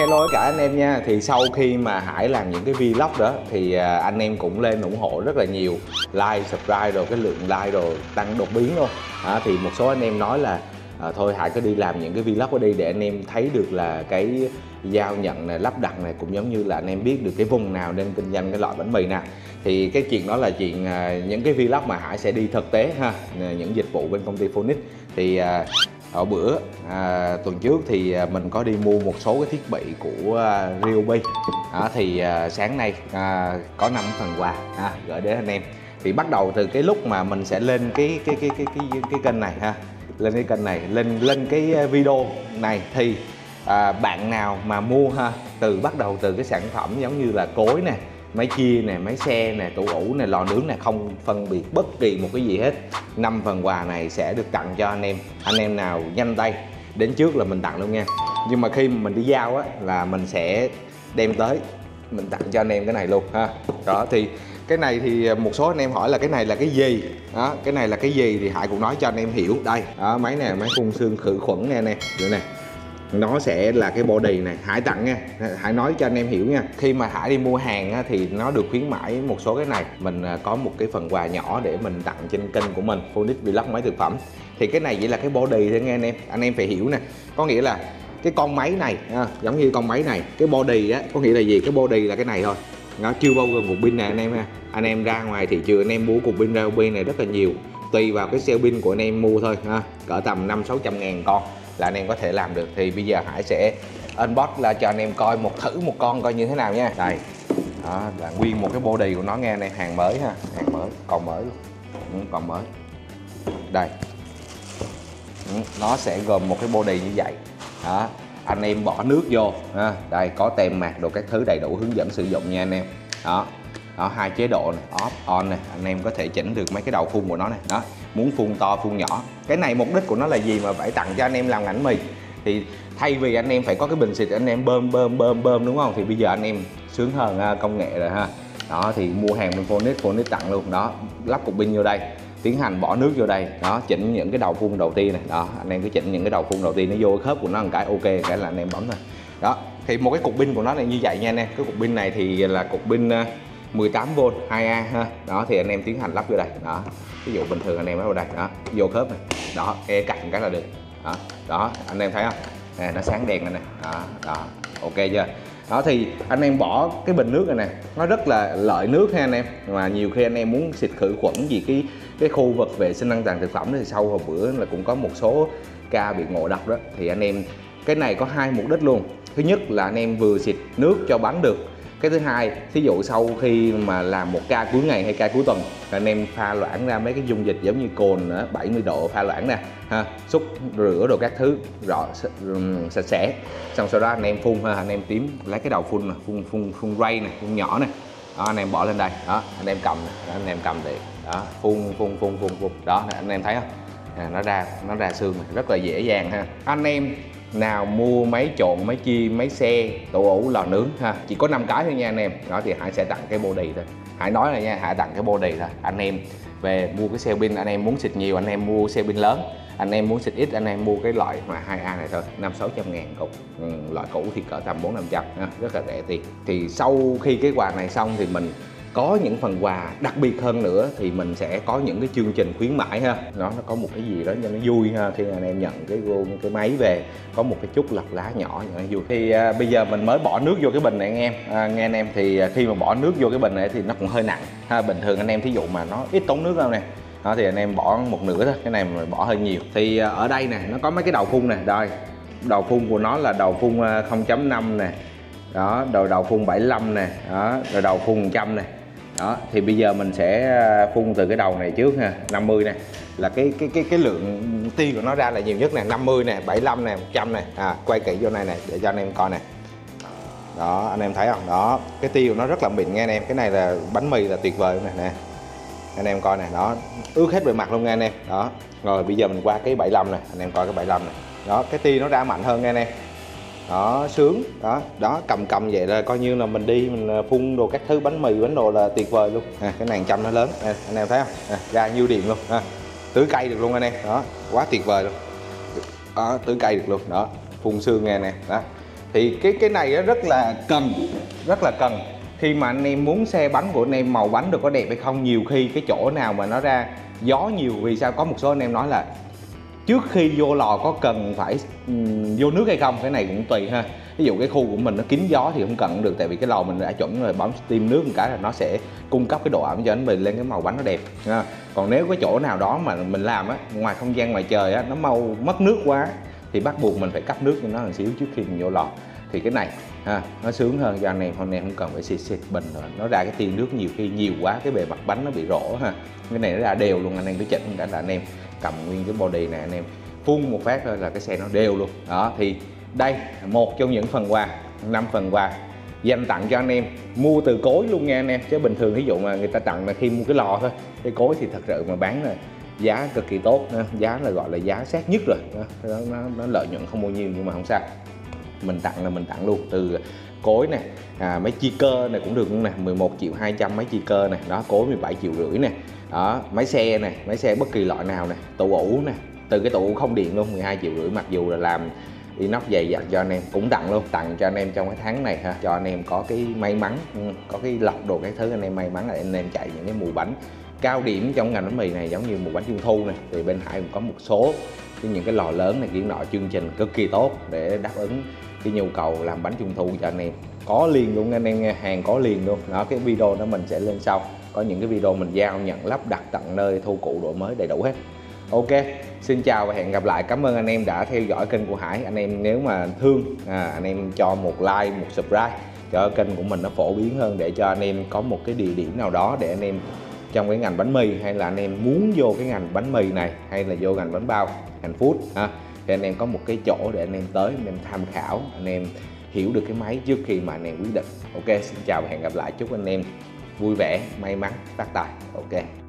Hello tất cả anh em nha. Thì sau khi mà Hải làm những cái vlog đó Thì à, anh em cũng lên ủng hộ rất là nhiều. Like, subscribe rồi cái lượng like rồi tăng đột biến luôn. À, Thì một số anh em nói là à, Thôi Hải cứ đi làm những cái vlog ở đây để anh em thấy được là cái giao nhận này, lắp đặt này Cũng giống như là anh em biết được cái vùng nào nên kinh doanh cái loại bánh mì nè. Thì cái chuyện đó là chuyện à, những cái vlog mà Hải sẽ đi thực tế ha Những dịch vụ bên công ty Phonics. Thì à, ở bữa à, tuần trước thì à, mình có đi mua một số cái thiết bị của à, Ryobi à, thì à, sáng nay à, có 5 phần quà à, gửi đến anh em. Thì bắt đầu từ cái lúc mà mình sẽ lên cái cái cái cái cái, cái kênh này ha. Lên cái kênh này lên lên cái à, video này thì à, bạn nào mà mua ha từ bắt đầu từ cái sản phẩm giống như là cối nè máy chia nè, máy xe nè, tủ ủ nè, lò nướng nè, không phân biệt bất kỳ một cái gì hết. Năm phần quà này sẽ được tặng cho anh em. Anh em nào nhanh tay, đến trước là mình tặng luôn nha. Nhưng mà khi mà mình đi giao á, là mình sẽ đem tới, mình tặng cho anh em cái này luôn, ha. Đó, thì cái này thì một số anh em hỏi là cái này là cái gì? Đó, cái này là cái gì thì hải cũng nói cho anh em hiểu. Đây, đó, máy này máy phun xương khử khuẩn nè nè đây này nó sẽ là cái body này. Hải tặng nha. Hải nói cho anh em hiểu nha. Khi mà Hải đi mua hàng á, thì nó được khuyến mãi một số cái này. Mình à, có một cái phần quà nhỏ để mình tặng trên kênh của mình Phonics Vlog máy thực phẩm. Thì cái này chỉ là cái body thôi nghe anh em. Anh em phải hiểu nè. Có nghĩa là cái con máy này à, giống như con máy này cái body á có nghĩa là gì? Cái body là cái này thôi. Nó chưa bao gồm cục pin nè anh em ha. Anh em ra ngoài thị trường anh em mua cục pin ra pin này rất là nhiều. Tùy vào cái xe pin của anh em mua thôi ha. Cỡ tầm năm sáu trăm ngàn con là anh em có thể làm được. Thì bây giờ Hải sẽ unbox là cho anh em coi một thử một con coi như thế nào nha. Đây. Đó là nguyên một cái body của nó nghe này hàng mới ha hàng mới còn mới luôn. Ừ, còn mới. Đây. Ừ, nó sẽ gồm một cái body như vậy. Đó anh em bỏ nước vô ha. đây có tem mạc đồ các thứ đầy đủ hướng dẫn sử dụng nha anh em. Đó đó hai chế độ này off on này anh em có thể chỉnh được mấy cái đầu phun của nó này. Đó muốn phun to phun nhỏ. Cái này mục đích của nó là gì mà phải tặng cho anh em làm ảnh mì? Thì thay vì anh em phải có cái bình xịt anh em bơm bơm bơm bơm đúng không? Thì bây giờ anh em sướng hơn à, công nghệ rồi ha. Đó thì mua hàng bên Phonics Phonics tặng luôn. Đó lắp cục pin vô đây tiến hành bỏ nước vô đây. Đó chỉnh những cái đầu phun đầu tiên này. Đó anh em cứ chỉnh những cái đầu phun đầu tiên nó vô khớp của nó một cái ok cái là anh em bấm thôi. Đó thì một cái cục pin của nó là như vậy nha anh em. Cái cục pin này thì là cục pin uh, 18V 2A ha. Đó, thì anh em tiến hành lắp vô đây. Đó, ví dụ bình thường anh em lắp vào đây. Đó, vô khớp này. Đó e cạnh cái là được. Đó đó, anh em thấy không? Nè, nó sáng đèn này nè. Đó đó, ok chưa? Đó, thì anh em bỏ cái bình nước này nè. Nó rất là lợi nước ha anh em. Mà nhiều khi anh em muốn xịt khử khuẩn gì cái cái khu vực vệ sinh an toàn thực phẩm thì sau hồi bữa là cũng có một số ca bị ngộ độc đó. Thì anh em, cái này có hai mục đích luôn. Thứ nhất là anh em vừa xịt nước cho bắn được cái thứ hai thí dụ sau khi mà làm một ca cuối ngày hay ca cuối tuần anh em pha loãng ra mấy cái dung dịch giống như cồn 70 độ pha loãng nè ha xúc rửa đồ các thứ rõ sạch sẽ xong sau đó anh em phun ha anh em tím lấy cái đầu phun này, phun phun phun ray này phun nhỏ này đó, anh em bỏ lên đây đó anh em cầm. Đó, anh em cầm thì đó phun phun phun phun phun đó anh em thấy không à, nó ra nó ra xương này. rất là dễ dàng ha anh em nào mua máy trộn máy chi máy xe tủ ủ lò nướng ha. Chỉ có 5 cái thôi nha anh em. Đó thì hải sẽ tặng cái body thôi. Hải nói là nha hải tặng cái body thôi. Anh em về mua cái xe pin anh em muốn xịt nhiều anh em mua xe pin lớn. Anh em muốn xịt ít anh em mua cái loại mà 2A này thôi. Năm sáu trăm ngàn cục. Ừ, loại cũ thì cỡ tầm bốn năm trăm. Rất là rẻ tiền. Thì sau khi cái quà này xong thì mình có những phần quà đặc biệt hơn nữa thì mình sẽ có những cái chương trình khuyến mãi ha. Nó nó có một cái gì đó cho nó vui ha khi anh em nhận cái cái máy về có một cái chút lọc lá nhỏ cho nó vui. Thì à, bây giờ mình mới bỏ nước vô cái bình này anh em. À, nghe anh em thì à, khi mà bỏ nước vô cái bình này thì nó cũng hơi nặng ha. Bình thường anh em thí dụ mà nó ít tốn nước đâu nè đó thì anh em bỏ một nửa thôi cái này mình bỏ hơi nhiều. Thì à, ở đây nè nó có mấy cái đầu phun nè rồi đầu phun của nó là đầu phun 0.5 nè đó đầu đầu phun 75 nè đó rồi đầu phun 100 nè đó thì bây giờ mình sẽ à, phun từ cái đầu này trước ha 50 nè. Là cái cái cái cái lượng ti của nó ra là nhiều nhất nè 50 nè 75 nè 100 nè. À, quay kỹ vô này nè để cho anh em coi nè. Đó anh em thấy không? Đó cái ti của nó rất là mịn nghe anh em. Cái này là bánh mì là tuyệt vời nè nè. Anh em coi nè đó ướt hết bề mặt luôn nghe anh em. Đó rồi bây giờ mình qua cái 75 nè anh em coi cái 75 này đó cái ti nó ra mạnh hơn nghe anh em đó sướng. Đó đó cầm cầm vậy là coi như là mình đi mình à, phun đồ các thứ bánh mì bánh đồ là tuyệt vời luôn. À, cái nàng chăm nó lớn. À, anh em thấy không? À, ra nhiêu điện luôn. À, tưới cây được luôn anh em. Đó quá tuyệt vời luôn. Đó tưới cây được luôn. Đó phun xương nghe nè. Đó. Thì cái cái này rất là cần rất là cần. Khi mà anh em muốn xe bánh của anh em màu bánh được có đẹp hay không nhiều khi cái chỗ nào mà nó ra gió nhiều vì sao? Có một số anh em nói là trước khi vô lò có cần phải um, vô nước hay không? Cái này cũng tùy ha. Ví dụ cái khu của mình nó kín gió thì không cần được tại vì cái lò mình đã chuẩn rồi bấm steam nước một cái là nó sẽ cung cấp cái độ ẩm cho bánh bình lên cái màu bánh nó đẹp ha. còn nếu cái chỗ nào đó mà mình làm á ngoài không gian ngoài trời á nó mau mất nước quá thì bắt buộc mình phải cấp nước cho nó một xíu trước khi mình vô lò thì cái này ha nó sướng hơn cho anh em hôm nay không cần phải xịt xịt bình rồi. Nó ra cái tiên nước nhiều khi nhiều quá cái bề mặt bánh nó bị rỗ ha. Cái này nó ra đều luôn anh em cứ chỉnh cả là anh em cầm nguyên cái body này anh em phun một phát thôi là cái xe nó đều luôn. Đó thì đây một trong những phần quà năm phần quà dành tặng cho anh em. Mua từ cối luôn nha anh em chứ bình thường ví dụ mà người ta tặng là khi mua cái lò thôi cái cối thì thật sự mà bán là giá cực kỳ tốt giá là gọi là giá sát nhất rồi. Nó, nó, nó lợi nhuận không bao nhiêu nhưng mà không sao mình tặng là mình tặng luôn. Từ cối nè à, máy chi cơ này cũng được luôn nè 11 triệu 200 máy chi cơ này. Đó cối 17 triệu rưỡi nè. Đó máy xe này máy xe bất kỳ loại nào nè. Tủ ủ nè từ cái tủ không điện luôn 12 triệu rưỡi. Mặc dù là làm inox dày dặn cho anh em cũng tặng luôn tặng cho anh em trong cái tháng này ha. Cho anh em có cái may mắn ừ, có cái lọc đồ cái thứ anh em may mắn là anh em chạy những cái mùa bánh cao điểm trong ngành bánh mì này giống như mùa bánh trung thu này thì bên hải cũng có một số cái những cái lò lớn này kiến nọ chương trình cực kỳ tốt để đáp ứng cái nhu cầu làm bánh trung thu cho anh em. Có liền luôn anh em nghe hàng có liền luôn. Đó cái video đó mình sẽ lên sau. Có những cái video mình giao nhận lắp đặt tận nơi thu cụ đổi mới đầy đủ hết. Ok xin chào và hẹn gặp lại. Cảm ơn anh em đã theo dõi kênh của Hải. Anh em nếu mà thương à, anh em cho một like một subscribe cho kênh của mình nó phổ biến hơn để cho anh em có một cái địa điểm nào đó để anh em trong cái ngành bánh mì hay là anh em muốn vô cái ngành bánh mì này hay là vô ngành bánh bao ngành food ha. Thì anh em có một cái chỗ để anh em tới, anh em tham khảo, anh em hiểu được cái máy trước khi mà anh em quyết định. Ok, xin chào và hẹn gặp lại. Chúc anh em vui vẻ, may mắn, phát tài. Ok.